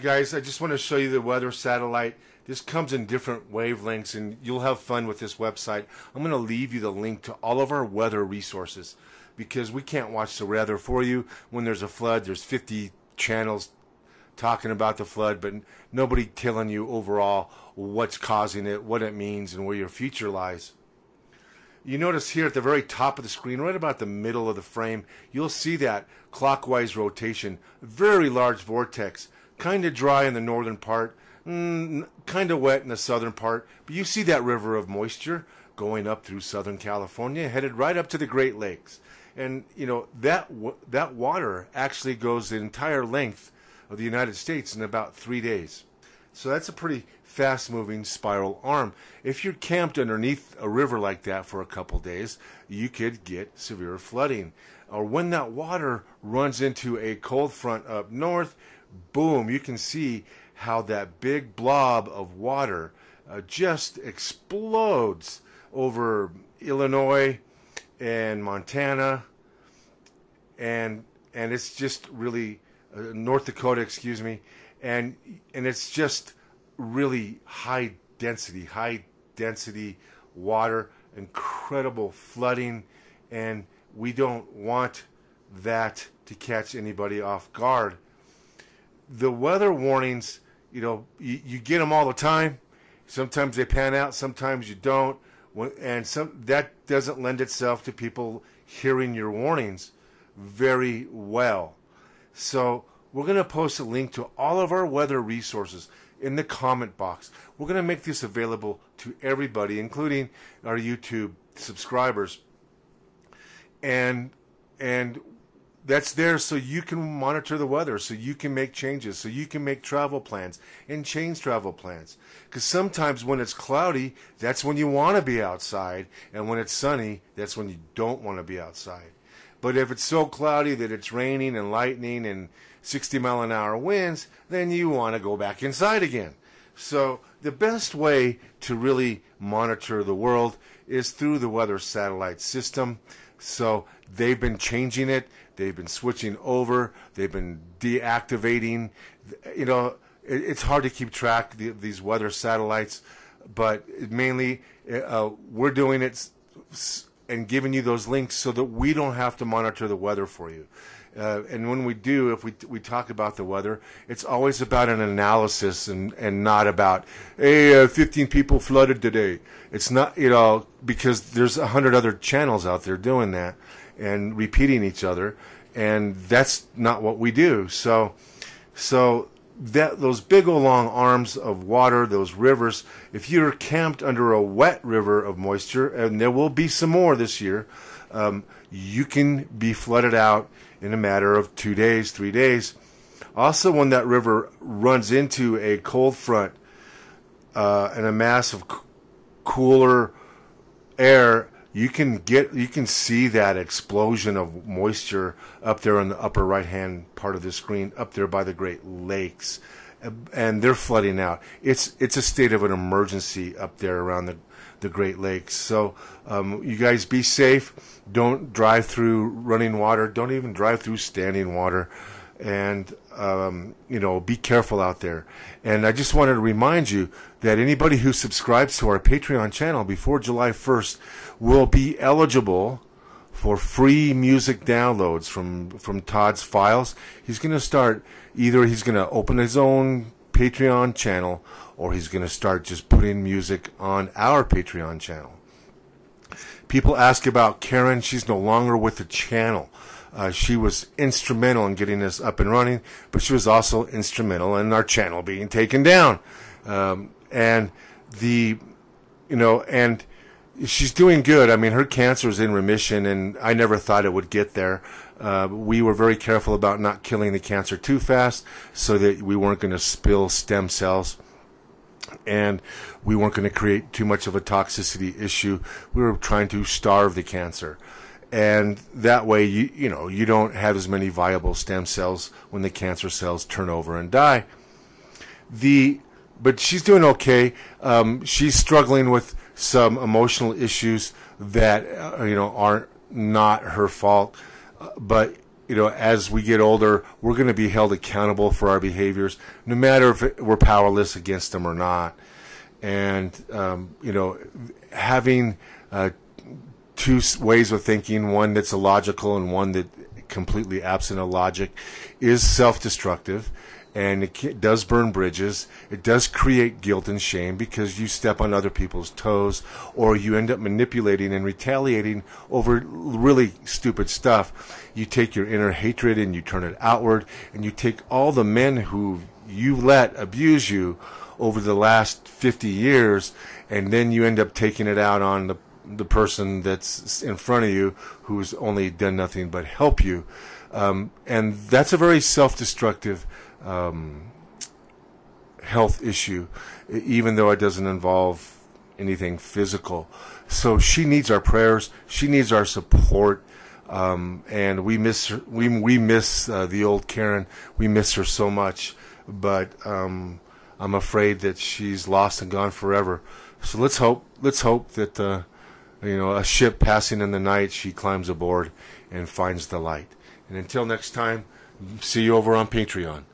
guys, I just want to show you the weather satellite. This comes in different wavelengths, and you'll have fun with this website. I'm going to leave you the link to all of our weather resources because we can't watch the weather for you. When there's a flood, there's 50 channels talking about the flood, but nobody telling you overall what's causing it, what it means, and where your future lies. You notice here at the very top of the screen, right about the middle of the frame, you'll see that clockwise rotation. Very large vortex, kind of dry in the northern part, mm, kind of wet in the southern part, but you see that river of moisture going up through southern California, headed right up to the Great Lakes. And you know that that water actually goes the entire length of the United States in about three days. So that's a pretty fast moving spiral arm. If you're camped underneath a river like that for a couple days, you could get severe flooding. Or when that water runs into a cold front up north, boom, you can see how that big blob of water uh, just explodes over Illinois and Montana. And and it's just really uh, North Dakota, excuse me, and and it's just really high density, high density water, incredible flooding, and we don't want that to catch anybody off guard. The weather warnings, you know, you, you get them all the time. Sometimes they pan out, sometimes you don't, and some that doesn't lend itself to people hearing your warnings very well. So we're going to post a link to all of our weather resources in the comment box. We're going to make this available to everybody, including our YouTube subscribers. And and that's there so you can monitor the weather, so you can make changes, so you can make travel plans and change travel plans. Because sometimes when it's cloudy, that's when you want to be outside, and when it's sunny, that's when you don't want to be outside. But if it's so cloudy that it's raining and lightning and 60 mile an hour winds, then you want to go back inside again. So the best way to really monitor the world is through the weather satellite system. So they've been changing it, they've been switching over, they've been deactivating. You know, it's hard to keep track of these weather satellites, but mainly uh, we're doing it and giving you those links so that we don't have to monitor the weather for you. Uh, and when we do, if we we talk about the weather, it's always about an analysis and, and not about, hey, uh, 15 people flooded today. It's not, you know, because there's a hundred other channels out there doing that and repeating each other, and that's not what we do. So, so that those big old long arms of water, those rivers, if you're camped under a wet river of moisture, and there will be some more this year, um, you can be flooded out in a matter of two days, three days. Also, when that river runs into a cold front uh, and a mass of c- cooler air, you can get you can see that explosion of moisture up there on the upper right hand part of the screen, up there by the Great Lakes, and they're flooding out. It's it's a state of an emergency up there around the the Great Lakes. So um, you guys be safe. Don't drive through running water. Don't even drive through standing water. And um, you know, be careful out there. And I just wanted to remind you that anybody who subscribes to our Patreon channel before July 1st will be eligible for free music downloads from from Todd's files. He's going to start either he's going to open his own Patreon channel or he's going to start just putting music on our Patreon channel. People ask about Karen. She's no longer with the channel. Uh, she was instrumental in getting us up and running, but she was also instrumental in our channel being taken down. Um, and the, you know, and she's doing good. I mean, her cancer is in remission, and I never thought it would get there. Uh, we were very careful about not killing the cancer too fast so that we weren't going to spill stem cells and we weren't going to create too much of a toxicity issue. We were trying to starve the cancer. And that way, you, you know, you don't have as many viable stem cells when the cancer cells turn over and die. The, but she's doing okay. Um, she's struggling with some emotional issues that, uh, you know, aren't not her fault. Uh, but you know, as we get older, we're going to be held accountable for our behaviors, no matter if we're powerless against them or not. And um, you know, having uh, two ways of thinking, one that's illogical and one that completely absent of logic, is self-destructive and it does burn bridges. It does create guilt and shame because you step on other people's toes or you end up manipulating and retaliating over really stupid stuff. You take your inner hatred and you turn it outward and you take all the men who you let abuse you over the last 50 years and then you end up taking it out on the the person that's in front of you who's only done nothing but help you. Um, and that's a very self-destructive um, health issue, even though it doesn't involve anything physical. So she needs our prayers. She needs our support. Um, and we miss her, we we miss uh, the old Karen. We miss her so much, but um, I'm afraid that she's lost and gone forever. So let's hope let's hope that uh, you know a ship passing in the night, she climbs aboard and finds the light. And until next time, see you over on Patreon.